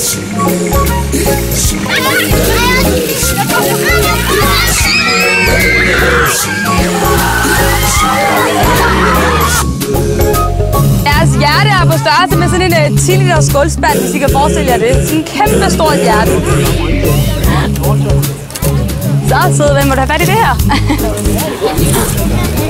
Deres hjerte er på størrelse med sådan en øh, uh, 10 liters gulvspand, hvis I kan forestille jer det. Sådan en kæmpe stort hjerte. Så søde, hvem må du have fat i det her?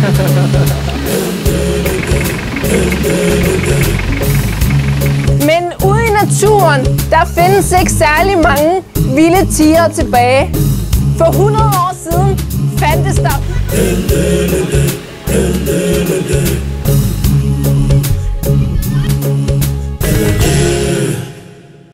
Men ude i naturen, der findes ikke særlig mange vilde tiger tilbage. For 100 år siden fandtes der